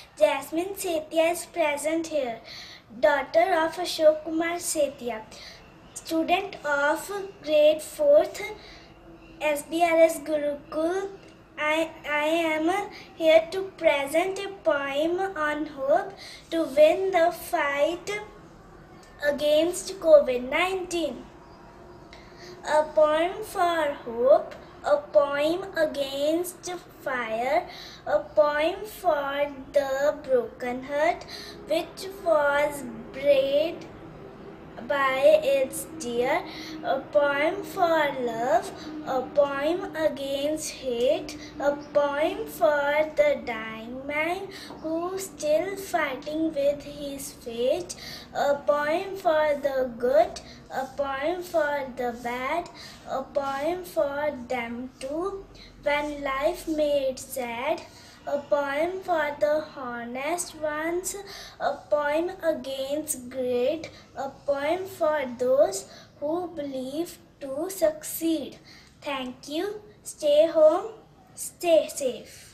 Setia is present here, daughter of Ashok Kumar Setia, student of grade 4th SBRS Gurukul. I, I am here to present a poem on hope to win the fight against COVID 19. A poem for hope, a poem against fire, a poem for the broken heart which was bred by its dear, a poem for love, a poem against hate, a poem for the dying man who still fighting with his fate, a poem for the good, a poem for the bad, a poem for them too, when life made sad a poem for the honest ones, a poem against greed, a poem for those who believe to succeed. Thank you. Stay home, stay safe.